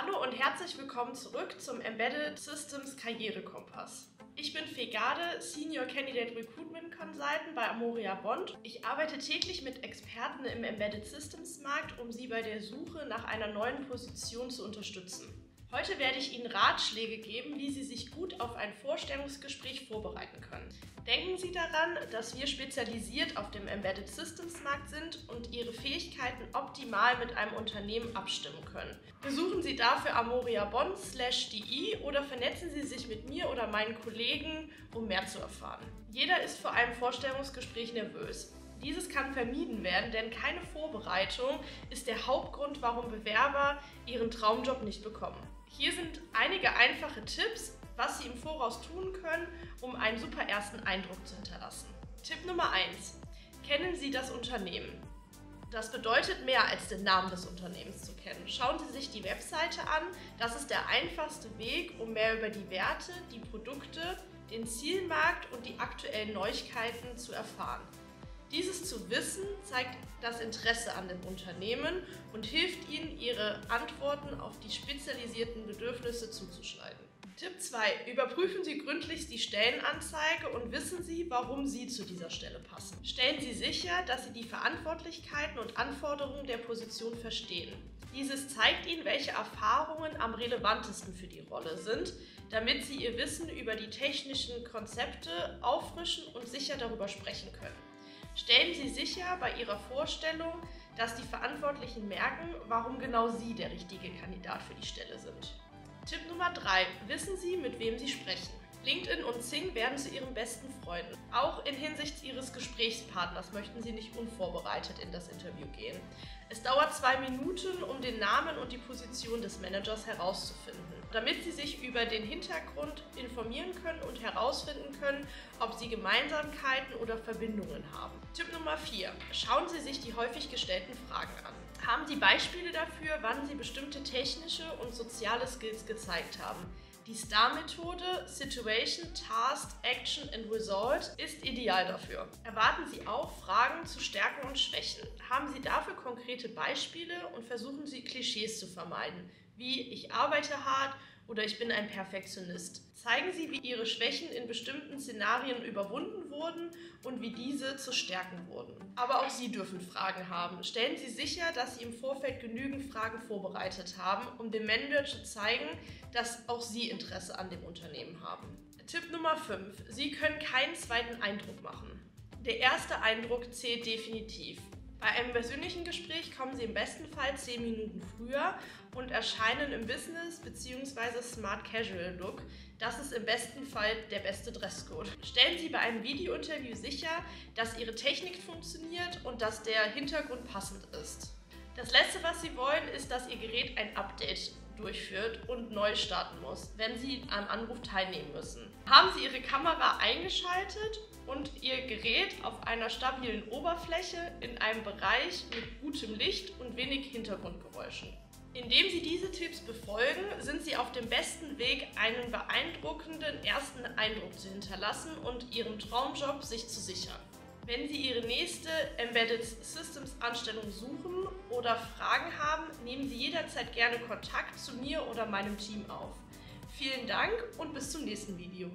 Hallo und herzlich willkommen zurück zum Embedded Systems Karrierekompass. Ich bin Fegade, Senior Candidate Recruitment Consultant bei Amoria Bond. Ich arbeite täglich mit Experten im Embedded Systems Markt, um sie bei der Suche nach einer neuen Position zu unterstützen. Heute werde ich Ihnen Ratschläge geben, wie Sie sich gut auf ein Vorstellungsgespräch vorbereiten können. Denken Sie daran, dass wir spezialisiert auf dem Embedded Systems Markt sind und Ihre Fähigkeiten optimal mit einem Unternehmen abstimmen können. Besuchen Sie dafür amoriabond.de oder vernetzen Sie sich mit mir oder meinen Kollegen, um mehr zu erfahren. Jeder ist vor einem Vorstellungsgespräch nervös. Dieses kann vermieden werden, denn keine Vorbereitung ist der Hauptgrund, warum Bewerber ihren Traumjob nicht bekommen. Hier sind einige einfache Tipps, was Sie im Voraus tun können, um einen super ersten Eindruck zu hinterlassen. Tipp Nummer 1. Kennen Sie das Unternehmen. Das bedeutet mehr als den Namen des Unternehmens zu kennen. Schauen Sie sich die Webseite an. Das ist der einfachste Weg, um mehr über die Werte, die Produkte, den Zielmarkt und die aktuellen Neuigkeiten zu erfahren. Dieses zu wissen zeigt das Interesse an dem Unternehmen und hilft Ihnen, Ihre Antworten auf die spezialisierten Bedürfnisse zuzuschneiden. Tipp 2. Überprüfen Sie gründlichst die Stellenanzeige und wissen Sie, warum Sie zu dieser Stelle passen. Stellen Sie sicher, dass Sie die Verantwortlichkeiten und Anforderungen der Position verstehen. Dieses zeigt Ihnen, welche Erfahrungen am relevantesten für die Rolle sind, damit Sie Ihr Wissen über die technischen Konzepte auffrischen und sicher darüber sprechen können. Stellen Sie sicher bei Ihrer Vorstellung, dass die Verantwortlichen merken, warum genau Sie der richtige Kandidat für die Stelle sind. Tipp Nummer 3. Wissen Sie, mit wem Sie sprechen. LinkedIn und Zing werden zu Ihren besten Freunden. Auch in Hinsicht Ihres Gesprächspartners möchten Sie nicht unvorbereitet in das Interview gehen. Es dauert zwei Minuten, um den Namen und die Position des Managers herauszufinden, damit Sie sich über den Hintergrund informieren können und herausfinden können, ob Sie Gemeinsamkeiten oder Verbindungen haben. Tipp Nummer 4. Schauen Sie sich die häufig gestellten Fragen an. Haben Sie Beispiele dafür, wann Sie bestimmte technische und soziale Skills gezeigt haben? Die STAR-Methode Situation, Task, Action and Result ist ideal dafür. Erwarten Sie auch Fragen zu Stärken und Schwächen. Haben Sie dafür konkrete Beispiele und versuchen Sie Klischees zu vermeiden, wie ich arbeite hart oder ich bin ein Perfektionist. Zeigen Sie, wie Ihre Schwächen in bestimmten Szenarien überwunden wurden und wie diese zu Stärken wurden. Aber auch Sie dürfen Fragen haben. Stellen Sie sicher, dass Sie im Vorfeld genügend Fragen vorbereitet haben, um dem Manager zu zeigen, dass auch Sie Interesse an dem Unternehmen haben. Tipp Nummer 5. Sie können keinen zweiten Eindruck machen. Der erste Eindruck zählt definitiv. Bei einem persönlichen Gespräch kommen Sie im besten Fall 10 Minuten früher und erscheinen im Business- bzw. Smart Casual Look. Das ist im besten Fall der beste Dresscode. Stellen Sie bei einem Videointerview sicher, dass Ihre Technik funktioniert und dass der Hintergrund passend ist. Das letzte, was Sie wollen, ist, dass Ihr Gerät ein Update durchführt und neu starten muss, wenn Sie am Anruf teilnehmen müssen. Haben Sie Ihre Kamera eingeschaltet und Ihr Gerät auf einer stabilen Oberfläche in einem Bereich mit gutem Licht und wenig Hintergrundgeräuschen. Indem Sie diese Tipps befolgen, sind Sie auf dem besten Weg, einen beeindruckenden ersten Eindruck zu hinterlassen und Ihren Traumjob sich zu sichern. Wenn Sie Ihre nächste Embedded Systems Anstellung suchen oder Fragen haben, nehmen Sie jederzeit gerne Kontakt zu mir oder meinem Team auf. Vielen Dank und bis zum nächsten Video.